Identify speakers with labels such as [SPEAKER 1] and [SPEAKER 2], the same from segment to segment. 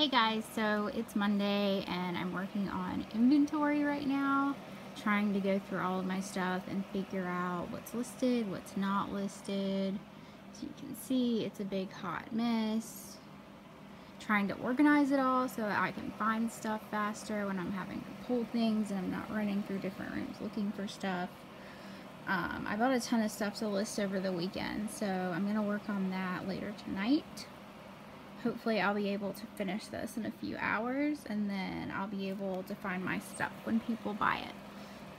[SPEAKER 1] Hey guys, so it's Monday and I'm working on inventory right now, trying to go through all of my stuff and figure out what's listed, what's not listed. So you can see it's a big hot mess. Trying to organize it all so I can find stuff faster when I'm having to pull things and I'm not running through different rooms looking for stuff. Um, I bought a ton of stuff to list over the weekend, so I'm going to work on that later tonight. Hopefully I'll be able to finish this in a few hours, and then I'll be able to find my stuff when people buy it.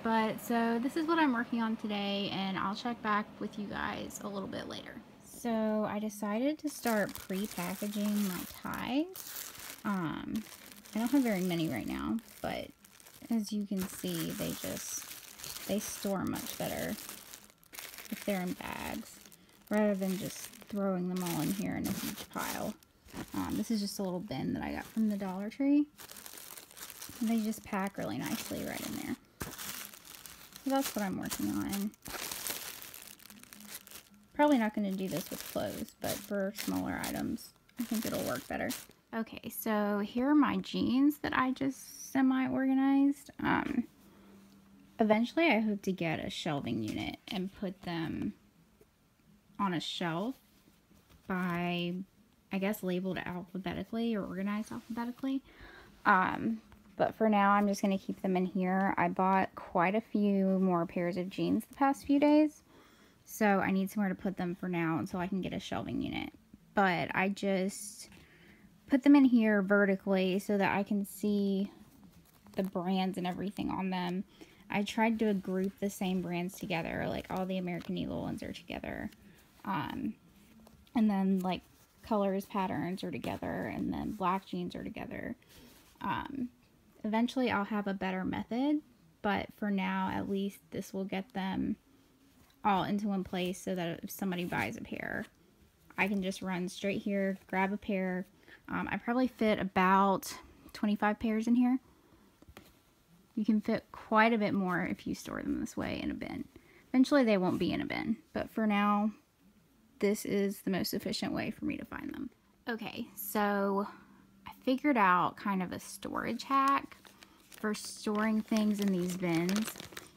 [SPEAKER 1] But, so this is what I'm working on today, and I'll check back with you guys a little bit later. So, I decided to start pre-packaging my ties. Um, I don't have very many right now, but as you can see, they just they store much better if they're in bags rather than just throwing them all in here in a huge pile. Um, this is just a little bin that I got from the Dollar Tree. And they just pack really nicely right in there. So that's what I'm working on. Probably not going to do this with clothes, but for smaller items, I think it'll work better. Okay, so here are my jeans that I just semi-organized. Um, Eventually, I hope to get a shelving unit and put them on a shelf by, I guess, labeled alphabetically or organized alphabetically. Um, but for now, I'm just going to keep them in here. I bought quite a few more pairs of jeans the past few days. So I need somewhere to put them for now until I can get a shelving unit. But I just put them in here vertically so that I can see the brands and everything on them I tried to group the same brands together, like all the American Eagle ones are together. Um, and then like colors, patterns are together, and then black jeans are together. Um, eventually I'll have a better method, but for now, at least this will get them all into one place so that if somebody buys a pair, I can just run straight here, grab a pair. Um, I probably fit about 25 pairs in here. You can fit quite a bit more if you store them this way in a bin. Eventually they won't be in a bin, but for now, this is the most efficient way for me to find them. Okay, so I figured out kind of a storage hack for storing things in these bins.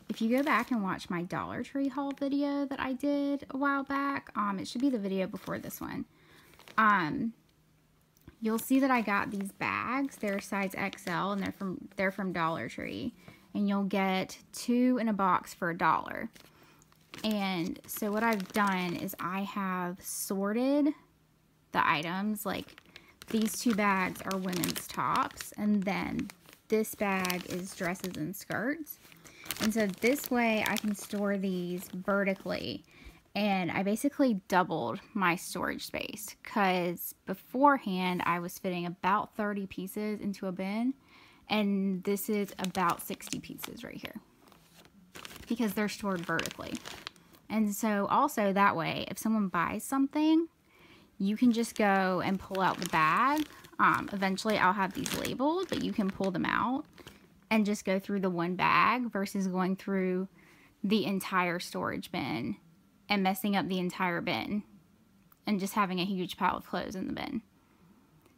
[SPEAKER 1] If you go back and watch my Dollar Tree haul video that I did a while back, um, it should be the video before this one. Um, you'll see that I got these bags. They're size XL and they're from they're from Dollar Tree. And you'll get two in a box for a dollar. And so what I've done is I have sorted the items. Like these two bags are women's tops. And then this bag is dresses and skirts. And so this way I can store these vertically and I basically doubled my storage space because beforehand I was fitting about 30 pieces into a bin and this is about 60 pieces right here because they're stored vertically. And so also that way, if someone buys something, you can just go and pull out the bag. Um, eventually I'll have these labeled, but you can pull them out and just go through the one bag versus going through the entire storage bin and messing up the entire bin and just having a huge pile of clothes in the bin.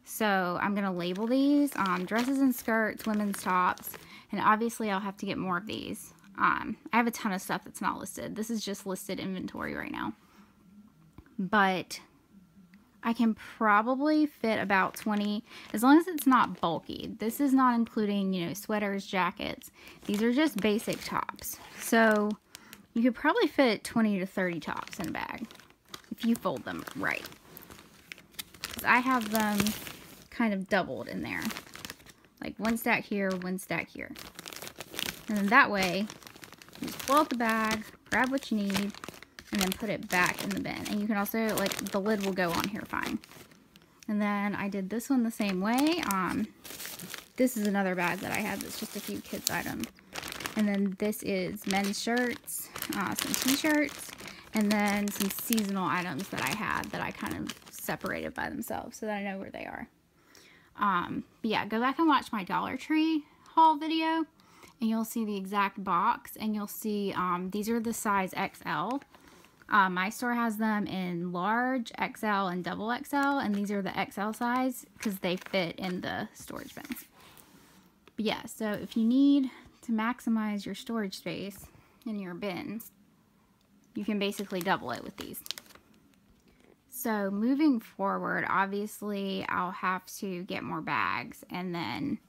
[SPEAKER 1] So I'm going to label these um, dresses and skirts, women's tops, and obviously I'll have to get more of these. Um, I have a ton of stuff that's not listed. This is just listed inventory right now. But I can probably fit about 20, as long as it's not bulky. This is not including, you know, sweaters, jackets. These are just basic tops. So you could probably fit 20 to 30 tops in a bag if you fold them right. Because I have them kind of doubled in there. Like one stack here, one stack here. And then that way, pull out the bag, grab what you need, and then put it back in the bin. And you can also, like, the lid will go on here fine. And then I did this one the same way. Um, this is another bag that I have that's just a few kids items. And then this is men's shirts, uh, some t-shirts, and then some seasonal items that I had that I kind of separated by themselves so that I know where they are. Um, but yeah, go back and watch my Dollar Tree haul video and you'll see the exact box and you'll see um, these are the size XL Uh, my store has them in large, XL, and double XL, and these are the XL size because they fit in the storage bins. But yeah, so if you need to maximize your storage space in your bins, you can basically double it with these. So moving forward, obviously I'll have to get more bags and then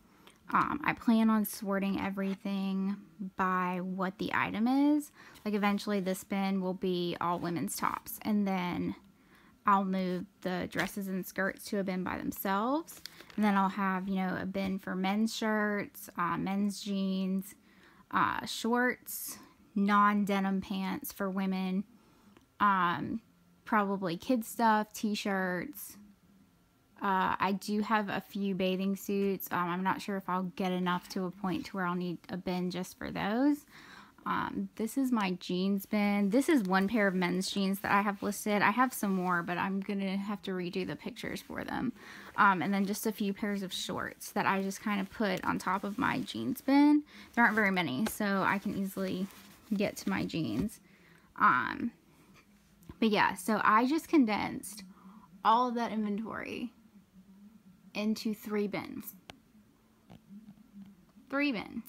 [SPEAKER 1] um, I plan on sorting everything by what the item is. Like eventually this bin will be all women's tops and then I'll move the dresses and skirts to a bin by themselves. And then I'll have, you know, a bin for men's shirts, uh, men's jeans, uh, shorts, non-denim pants for women, um, probably kid stuff, t-shirts, uh, I do have a few bathing suits. Um, I'm not sure if I'll get enough to a point to where I'll need a bin just for those. Um, this is my jeans bin. This is one pair of men's jeans that I have listed. I have some more, but I'm going to have to redo the pictures for them. Um, and then just a few pairs of shorts that I just kind of put on top of my jeans bin. There aren't very many, so I can easily get to my jeans. Um, but yeah, so I just condensed all of that inventory into three bins. Three bins.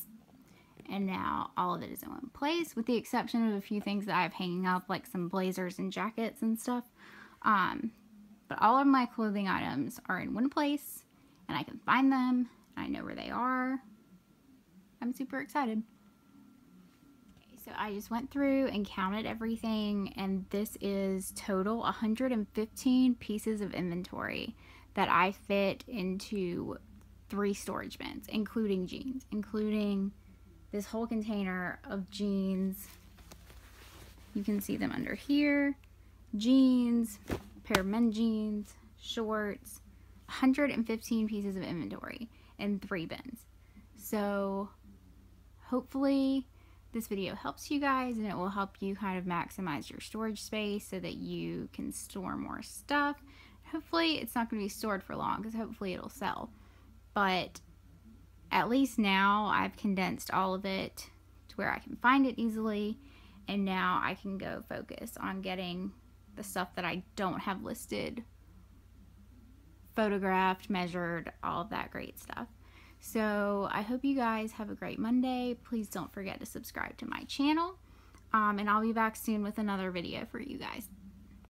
[SPEAKER 1] And now all of it is in one place with the exception of a few things that I have hanging up like some blazers and jackets and stuff. Um, but all of my clothing items are in one place and I can find them. I know where they are. I'm super excited. So I just went through and counted everything and this is total 115 pieces of inventory that I fit into three storage bins, including jeans, including this whole container of jeans. You can see them under here. Jeans, pair of men jeans, shorts, 115 pieces of inventory in three bins. So hopefully this video helps you guys and it will help you kind of maximize your storage space so that you can store more stuff hopefully it's not going to be stored for long because hopefully it'll sell. But at least now I've condensed all of it to where I can find it easily. And now I can go focus on getting the stuff that I don't have listed, photographed, measured, all of that great stuff. So I hope you guys have a great Monday. Please don't forget to subscribe to my channel. Um, and I'll be back soon with another video for you guys.